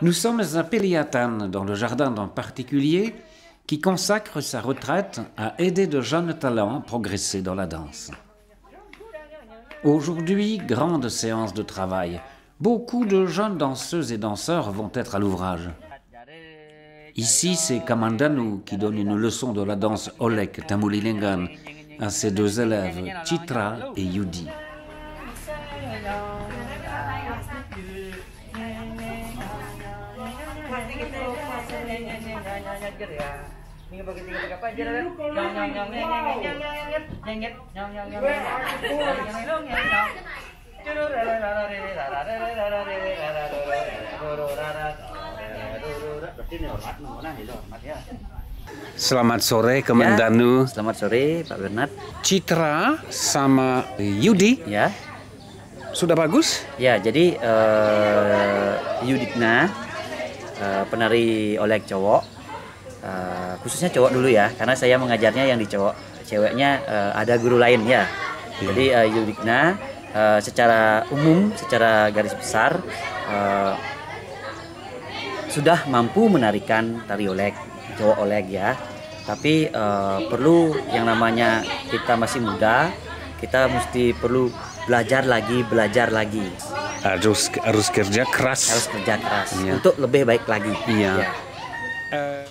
Nous sommes à Peliatan, dans le jardin d'un particulier qui consacre sa retraite à aider de jeunes talents à progresser dans la danse. Aujourd'hui, grande séance de travail. Beaucoup de jeunes danseuses et danseurs vont être à l'ouvrage. Ici, c'est Kamandanu qui donne une leçon de la danse Olek Tamulilingan à ses deux élèves, Chitra et Yudi. Selamat sore Kamandanu. Selamat sore Pak Bernard. Citra sama Yudi Ya, sudah bagus? ya jadi eh, Yudikna eh, penari oleh cowok, eh, khususnya cowok dulu ya, karena saya mengajarnya yang di cowok, ceweknya eh, ada guru lain ya. Jadi eh, Yudikna eh, secara umum, secara garis besar eh, sudah mampu menarikan tari olek, cowok olek ya. Tapi eh, perlu yang namanya kita masih muda, kita mesti perlu belajar lagi, belajar lagi, Harus harus kerja keras. harus kerja keras Iya. untuk lebih baik lagi. Iya. Ya.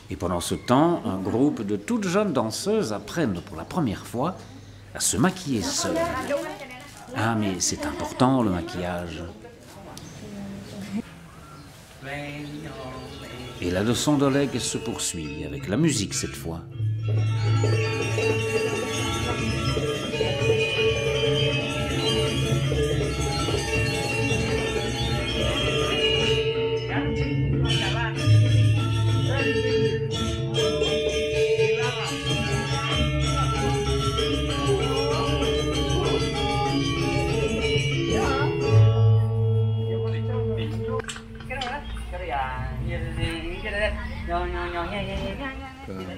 Et pendant ce temps, un groupe de toutes jeunes danseuses apprennent pour la première fois à se maquiller seules. Ah, mais c'est important le maquillage. Et la leçon d'Oleg se poursuit avec la musique cette fois.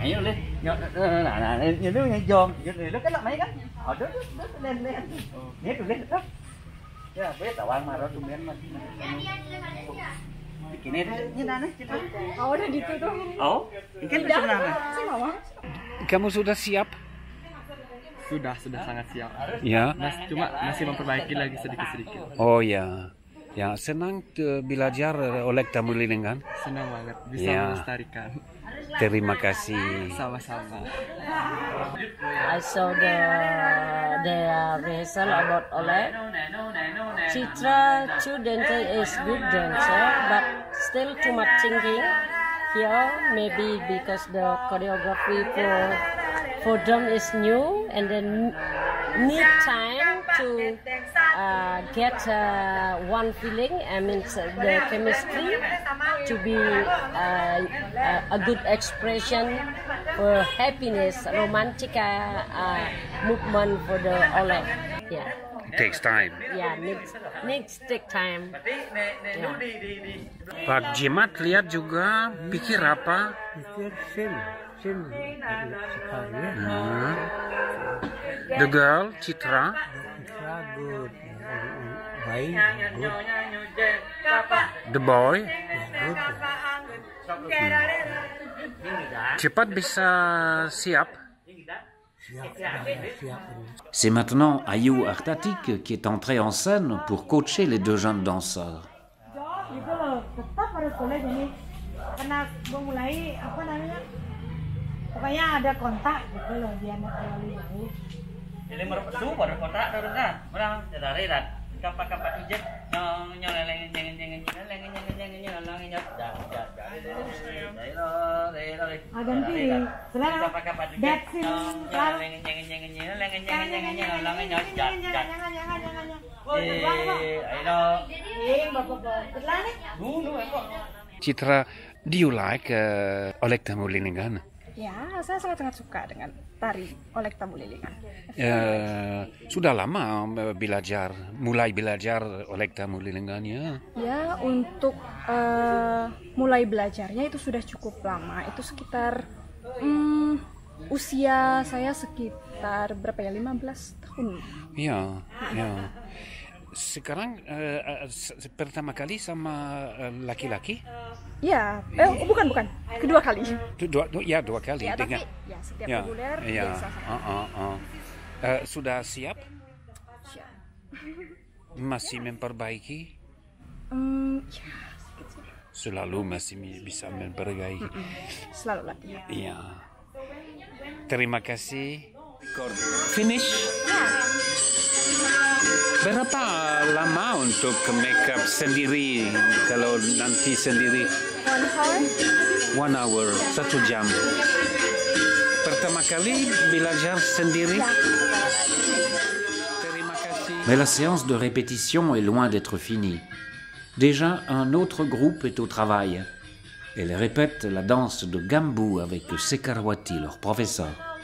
Ayo lên, là là giòn, cái mấy cái. Ở đó lên lên. Lên đó. Ya, biết tàu ăn mà đó tụi mình mà. Gini như nào đấy, oh udah gitu tuh Oh, ini kan sebenarnya. sih mama Kamu sudah siap? Sudah, sudah sangat siap. Ya. Mas, cuma masih memperbaiki lagi sedikit-sedikit. Oh ya. Ya, senang eh, belajar Oleg Tamulilingan. Senang banget bisa Iya. melestarikan. Terima kasih. Sama-sama. I saw the the rehearsal about Oleg. Citra, two dancer is good dancer, but still too much thinking. Here, maybe because the choreography for for them is new, and then need time to uh, get uh, one feeling. I mean, the chemistry to be uh, a, good expression for happiness, romantic uh, uh, movement for the Oleg. Yeah, Takes time. yeah, needs needs take time. Yeah. Pak Jimat lihat juga pikir apa? pikir sim sim sekali Hmm. The girl, Citra. bisa good baik good The boy. good Cepat bisa siap. C'est maintenant Ayou Artatik qui est entré en scène pour coacher les deux jeunes danseurs. balik ganti. Selera datsin Citra, do you like uh, Oleg Tamuliningan? Ya, saya sangat-sangat suka dengan tari Olek Tamu Lilingan. Uh, sudah lama belajar, mulai belajar Olek Tamulilingan ya? Ya, untuk uh, mulai belajarnya itu sudah cukup lama. Itu sekitar hmm, usia saya sekitar berapa ya? 15 tahun. Ya, ya. Sekarang uh, pertama kali sama uh, laki-laki? Ya, eh bukan bukan, kedua kali. Du- Dua, du- ya dua kali Ya, tapi dengan ya setiap ya, reguler ya, biasa uh, uh, uh. Uh, sudah siap? Ya. Masih memperbaiki? Hmm, ya. Selalu masih bisa memperbaiki. Selalu latihan. Iya. Terima kasih. Finish. Berapa lama untuk make up sendiri? Kalau nanti sendiri? One hour? One hour, satu jam. Pertama kali belajar sendiri? Terima kasih. Mais la séance de répétition est loin d'être finie. Déjà, un autre groupe est au travail. Elle répète la danse de Gambu avec Sekarwati, leur professeur.